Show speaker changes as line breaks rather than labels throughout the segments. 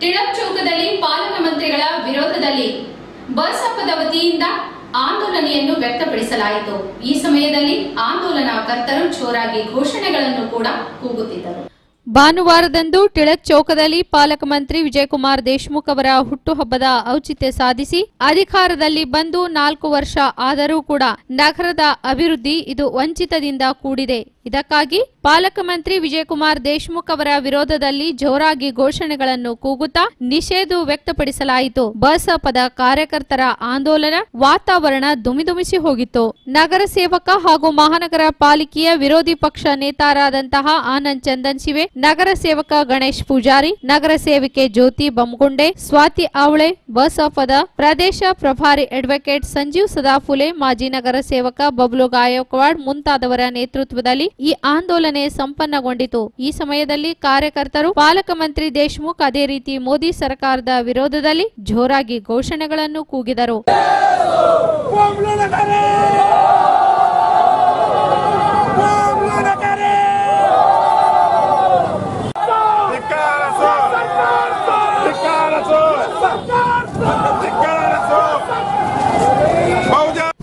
ಟಿಳಕ್ ಚೌಕದಲ್ಲಿ ಪಾಲಕ ಮಂತ್ರಿಗಳ ವಿರೋಧದಲ್ಲಿ ಬಸಪ್ಪದ ವತಿಯಿಂದ ಆಂದೋಲನೆಯನ್ನು ವ್ಯಕ್ತಪಡಿಸಲಾಯಿತು. ಈ ಸಮಯದಲ್ಲಿ ಆಂದೋಲನಕರ್ತರು ಜೋರಾಗಿ ಘೋಷಣೆಗಳನ್ನು ಕೂಡ ಕೂಗುತ್ತಿದ್ದರು.
ಭಾನುವಾರದಂದು ಟಿಳಕ್ ಚೌಕದಲ್ಲಿ ಪಾಲಕ ಮಂತ್ರಿ ವಿಜಯಕುಮಾರ್ ದೇಶ್ಮುಖ್ ಅವರ ಹುಟ್ಟುಹಬ್ಬದ ಔಚಿತ್ಯ ಸಾಧಿಸಿ ಅಧಿಕಾರದಲ್ಲಿ ಬಂದು ನಾಲ್ಕು ವರ್ಷ ಆದರೂ ಕೂಡ ನಗರದ ಅಭಿವೃದ್ಧಿ ಇದು ವಂಚಿತದಿಂದ ಕೂಡಿದೆ. ಇದಕ್ಕಾಗಿ ಪಾಲಕ ಮಂತ್ರಿ ವಿಜಯಕುಮಾರ್ ದೇಶ್ಮುಖ್ ಅವರ ವಿರೋಧದಲ್ಲಿ ಜೋರಾಗಿ ಘೋಷಣೆಗಳನ್ನು ಕೂಗುತ್ತಾ ನಿಷೇಧ ವ್ಯಕ್ತಪಡಿಸಲಾಯಿತು. ಬಸಪದ ಕಾರ್ಯಕರ್ತರ ಆಂದೋಲನ ವಾತಾವರಣ ದುಮಿದುಮಿಸಿ ಹೋಗಿತ್ತು. ನಗರ ಸೇವಕ ಹಾಗೂ ಮಹಾನಗರ ಪಾಲಿಕೆಯ ವಿರೋಧಿ ಪಕ್ಷ ನೇತಾರಾದಂತಹ ಆನಂದ್ ಚಂದನ್ ಶಿವೆ ನಗರ ಸೇವಕ ಗಣೇಶ್ ಪೂಜಾರಿ, ನಗರ ಸೇವಿಕೆ ಜ್ಯೋತಿ ಬಮ್ಗುಂಡೆ, ಸ್ವಾತಿ ಆವಳೆ ಬಸಫದ ಪ್ರದೇಶ ಪ್ರಭಾರಿ ಅಡ್ವೊಕೇಟ್ ಸಂಜೀವ್ ಸದಾಫುಲೆ, ಮಾಜಿ ನಗರ ಸೇವಕ ಬಬ್ಲು ಗಾಯಕ್ವಾಡ್ ಮುಂತಾದವರ ನೇತೃತ್ವದಲ್ಲಿ ಈ ಆಂದೋಲನೆ ಸಂಪನ್ನಗೊಂಡಿತು. ಈ ಸಮಯದಲ್ಲಿ ಕಾರ್ಯಕರ್ತರು, ಪಾಲಕ ಮಂತ್ರಿ ದೇಶ್ಮುಖ್ ಅದೇ ರೀತಿ ಮೋದಿ ಸರ್ಕಾರದ ವಿರೋಧದಲ್ಲಿ ಜೋರಾಗಿ ಘೋಷಣೆಗಳನ್ನು ಕೂಗಿದರು.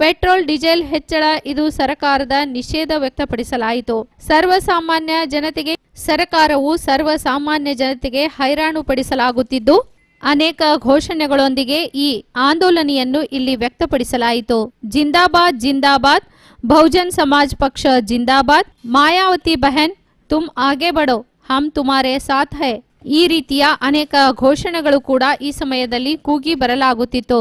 ಪೆಟ್ರೋಲ್, ಡೀಸೆಲ್ ಹೆಚ್ಚಳ, ಇದು ಸರ್ಕಾರದ ನಿಷೇಧ ವ್ಯಕ್ತಪಡಿಸಲಾಯಿತು. ಸರ್ವಸಾಮಾನ್ಯ ಜನತೆಗೆ, ಸರ್ಕಾರವು ಸರ್ವಸಾಮಾನ್ಯ ಜನತೆಗೆ ಹೈರಾಣು ಪಡಿಸಲಾಗುತ್ತಿದ್ದು ಅನೇಕ ಘೋಷಣೆಗಳೊಂದಿಗೆ ಈ ಆಂದೋಲನೆಯನ್ನು ಇಲ್ಲಿ ವ್ಯಕ್ತಪಡಿಸಲಾಯಿತು. ಜಿಂದಾಬಾದ್ ಜಿಂದಾಬಾದ್, ಬಹುಜನ್ ಸಮಾಜ್ ಪಕ್ಷ ಜಿಂದಾಬಾದ್, ಮಾಯಾವತಿ ಬಹನ್, ತುಮ್ ಆಗೇ ಬಡೋ, ಹಮ್ ತುಮಾರೆ ಸಾಥ್ ಹೈ. ಈ ರೀತಿಯ ಅನೇಕ ಘೋಷಣೆಗಳು ಕೂಡ ಈ ಸಮಯದಲ್ಲಿ ಕೂಗಿ ಬರಲಾಗುತ್ತಿತ್ತು.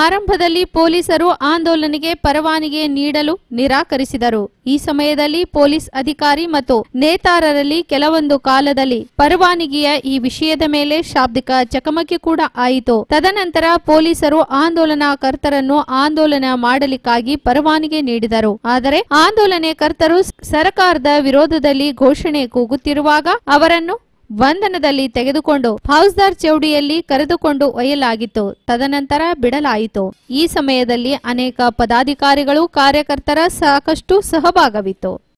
ಆರಂಭದಲ್ಲಿ ಪೊಲೀಸರು ಆಂದೋಲನಿಗೆ ಪರವಾನಿಗೆ ನೀಡಲು ನಿರಾಕರಿಸಿದರು. ಈ ಸಮಯದಲ್ಲಿ ಪೊಲೀಸ್ ಅಧಿಕಾರಿ ಮತ್ತು ನೇತಾರರಲ್ಲಿ ಕೆಲವೊಂದು ಕಾಲದಲ್ಲಿ ಪರವಾನಗಿಯ ಈ ವಿಷಯದ ಮೇಲೆ ಶಾಬ್ದಿಕ ಚಕಮಕಿ ಕೂಡ ಆಯಿತು. ತದನಂತರ ಪೊಲೀಸರು ಆಂದೋಲನಕರ್ತರನ್ನು ಆಂದೋಲನ ಮಾಡಲಿಕ್ಕಾಗಿ ಪರವಾನಿಗೆ ನೀಡಿದರು. ಆದರೆ ಆಂದೋಲನಕರ್ತರು ಸರ್ಕಾರದ ವಿರೋಧದಲ್ಲಿ ಘೋಷಣೆ ಕೂಗುತ್ತಿರುವಾಗ ಅವರನ್ನು ಬಂಧನದಲ್ಲಿ ತೆಗೆದುಕೊಂಡು ಫೌಜ್ದಾರ್ ಚೌಡಿಯಲ್ಲಿ ಕರೆದುಕೊಂಡು ಒಯ್ಯಲಾಗಿತ್ತು. ತದನಂತರ ಬಿಡಲಾಯಿತು. ಈ ಸಮಯದಲ್ಲಿ ಅನೇಕ ಪದಾಧಿಕಾರಿಗಳು, ಕಾರ್ಯಕರ್ತರ ಸಾಕಷ್ಟು ಸಹಭಾಗವಿತ್ತು.